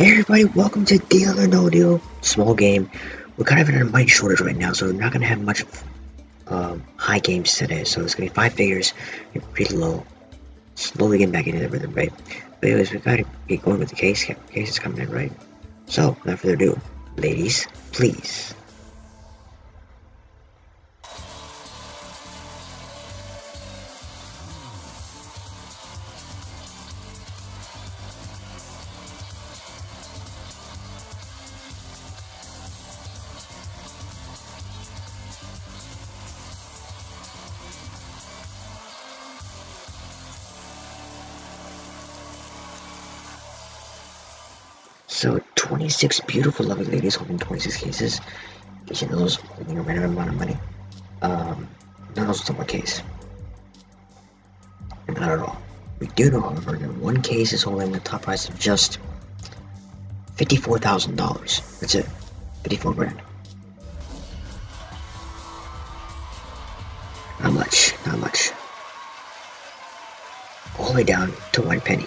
Hey everybody, welcome to Deal or No Deal. Small game. We're kind of in a money shortage right now, so we're not going to have much um, high games today. So it's going to be five figures, pretty low. Slowly getting back into the rhythm, right? But anyways, we got to get going with the case. Case is coming in, right? So, without further ado, ladies, please. 26 beautiful lovely ladies holding 26 cases. Each of those holding a random amount of money. Um, none of those is one case. Not at all. We do know, however, that one case is holding the top price of just $54,000. That's it. 54 grand. Not much, not much. All the way down to one penny.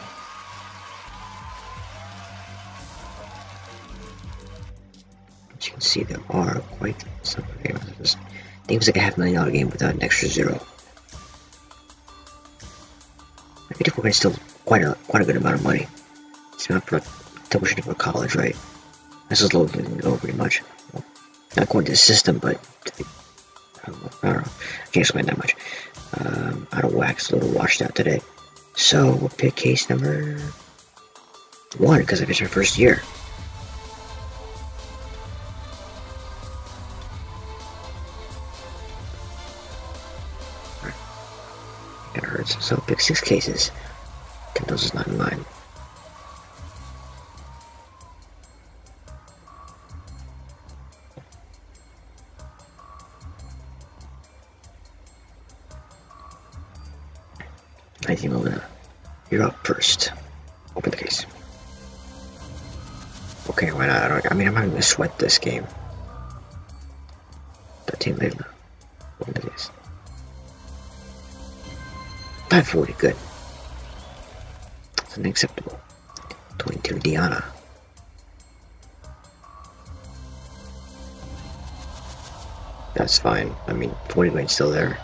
You can see, there are quite some games. This was like a half million dollar game without an extra zero. 54 is still quite a quite a good amount of money. It's not for tuition for college, right? This is low as it can go, pretty much. Well, not according to the system, but I don't know. I, don't know. I can't explain that much. Um, out of wax, a little washed out today. So we'll pick case number one because if it's our first year. So pick six cases. Those is not in line. Nineteen Melina. You're up first. Open the case. Okay, why not? I, I mean, I'm not gonna sweat this game. Thirteen Melina. 540, good. It's unacceptable. 22 Diana. That's fine. I mean, 40 grand's still there.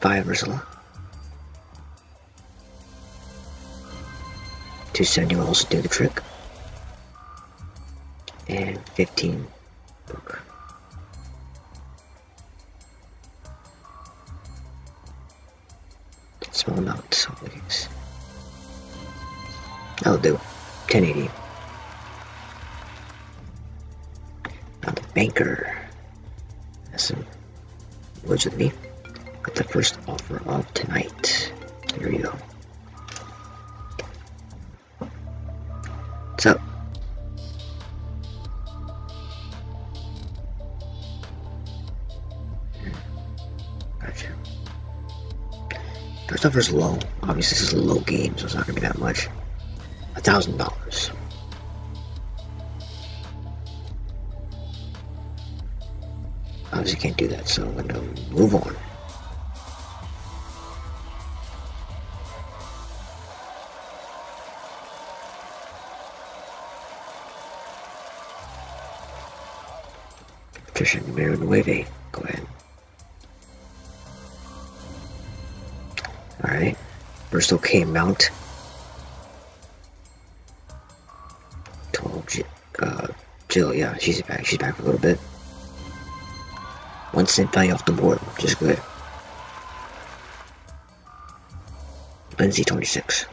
Five Ursula. Two will also do the trick. And fifteen book. Small amounts of these. That'll do. Ten eighty. Now the banker has some words with me. The first offer of tonight. There you go. Up? Gotcha. First offer is low. Obviously, this is a low game, so it's not gonna be that much. A thousand dollars. Obviously can't do that, so I'm gonna move on. Patricia numero nueve, go ahead. Alright, Bristol okay mount. 12 J uh, Jill, yeah, she's back, she's back for a little bit. One cent value off the board, which is good. Lindsay 26.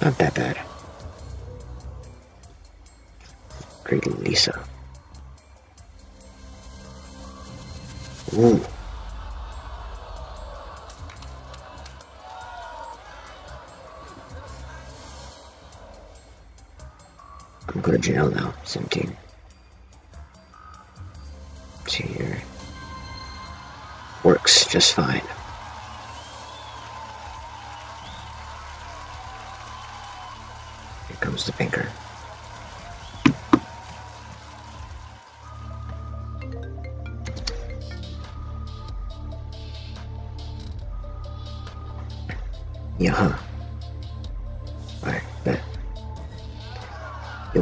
Not that bad. Lisa. Ooh. I'm going to Janelle now, 17. see here. Works just fine. Here comes the banker.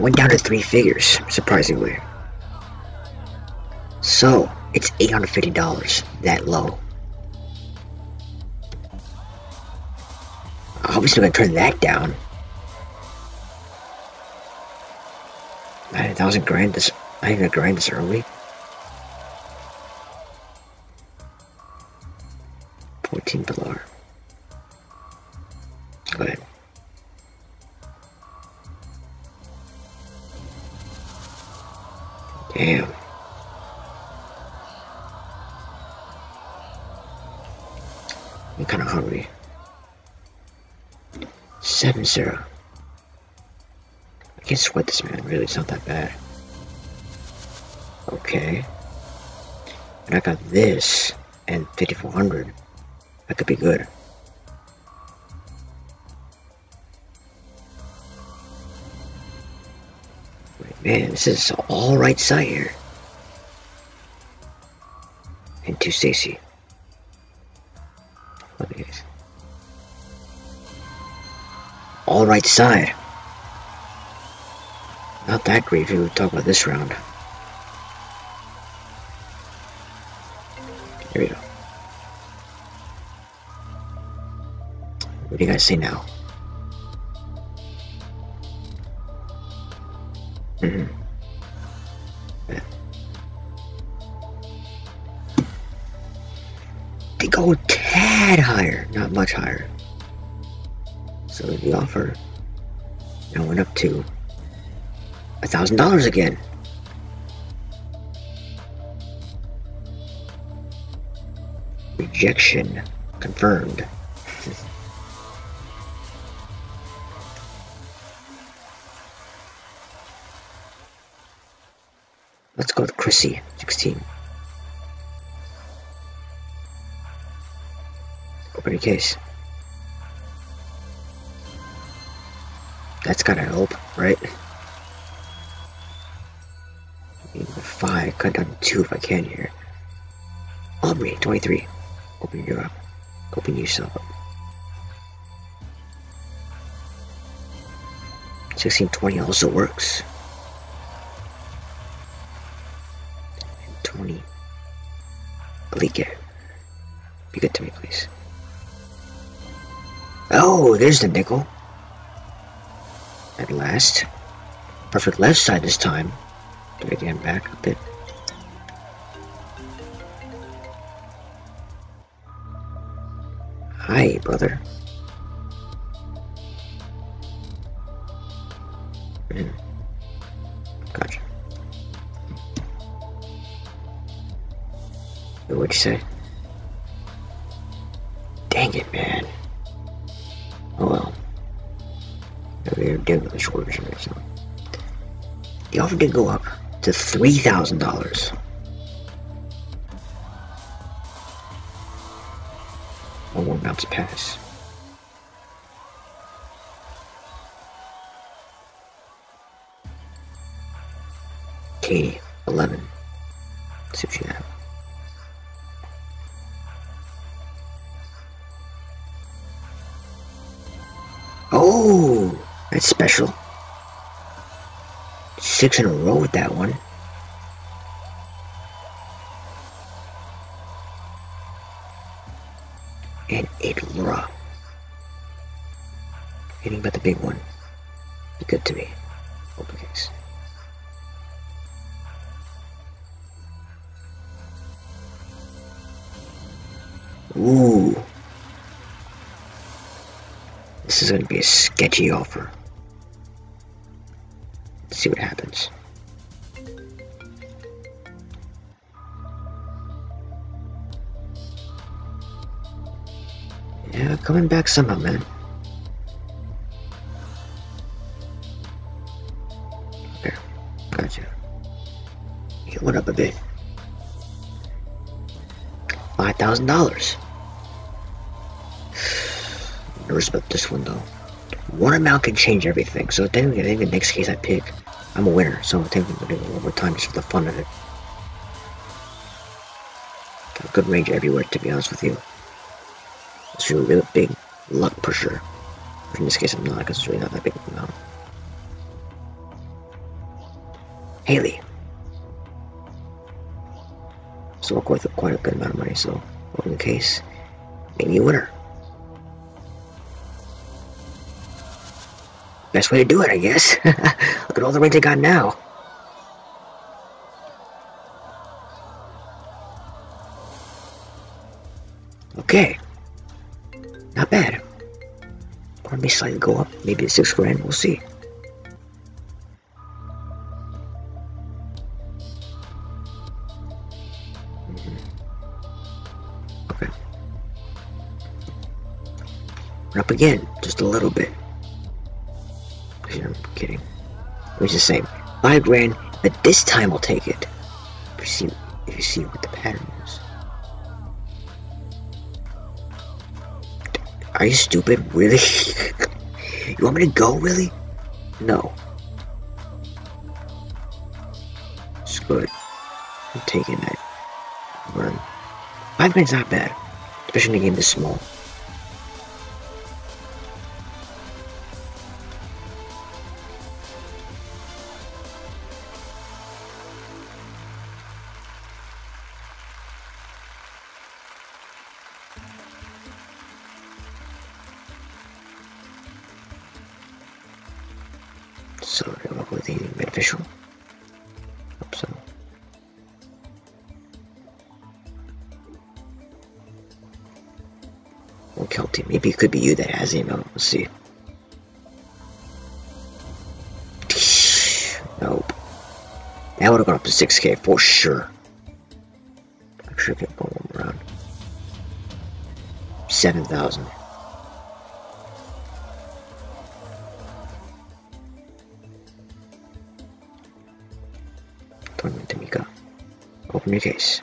Went down to three figures, surprisingly. So, it's $850, that low. I obviously gonna turn that down. 9,000 grand this, not even a grand this early. 14 below. Hungry. Seven zero. I can't sweat this man. Really, it's not that bad. Okay. And I got this and 5400. That could be good. Man, this is all right side here. And two Stacy. All right side. Not that great if we talk about this round. Here we go. What do you guys say now? Mm hmm yeah. They go a tad higher, not much higher. So the offer now went up to a thousand dollars again. Rejection confirmed. Let's go with Chrissy, 16. Open a case. That's gotta help, right? Five, cut down to two if I can here. Aubrey, 23. Open your up. Open yourself up. 1620 also works. 20. Alike. Be good to me, please. Oh, there's the nickel. At last. Perfect left side this time. Do again back a bit. Hi, brother. Mm. Gotcha. What'd you say? Dang it, man. Oh well. We're dealing with a short version right now. The offer did go up to $3,000. One more bounce pass. Katie, 11. Let's see what you have. Oh, that's special. Six in a row with that one. And eight Laura. Hitting but the big one. Be good to me. Open case. Ooh. This is going to be a sketchy offer. See what happens. Yeah, coming back somehow, man. Okay, gotcha. It up a bit. $5,000. Nervous about this one though. One amount can change everything, so then I think the next case I pick, I'm a winner, so I'm gonna do a little more time just for the fun of it. Got good range everywhere, to be honest with you. It's really, really big luck pusher. In this case, I'm not, because it's really not that big of an amount. Haley. So walk with quite a good amount of money, so in the case, maybe a winner. Best way to do it, I guess. Look at all the range I got now. Okay. Not bad. Or maybe slightly go up. Maybe a six grand. We'll see. Mm-hmm. Okay. Up again, just a little bit. It was the same. Five grand, but this time I'll take it. If you see, if you see what the pattern is. Are you stupid? Really? you want me to go, really? No. It's good. I'm taking that run. Five grand's not bad, especially in a game this small. With anything beneficial. Hope so. Well, Kelty, maybe it could be you that has him. Let's see. Nope. That would have gone up to 6k for sure. I should have one more round. 7,000. Your.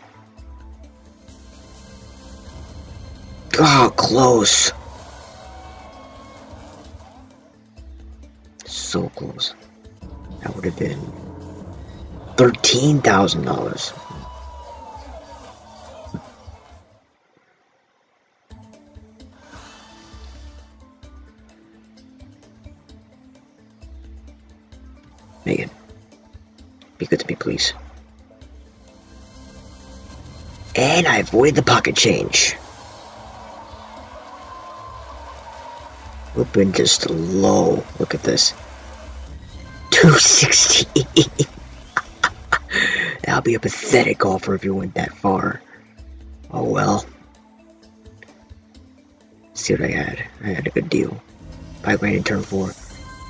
Oh, close. So close. That would have been thirteen thousand dollars. Megan, be good to me, please. And I avoid the pocket change. Open just low. Look at this. 260. That'll be a pathetic offer if you went that far. Oh well. See what I had. I had a good deal. Five grand in turn four.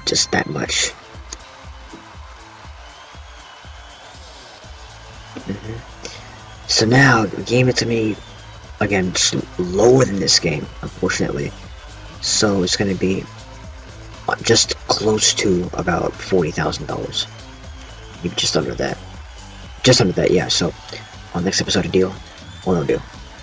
Just that much. So now, the game it to me, again, lower than this game, unfortunately. So it's going to be uh, just close to about $40,000. Maybe just under that. Just under that, yeah. So, on next episode of Deal, or No Deal.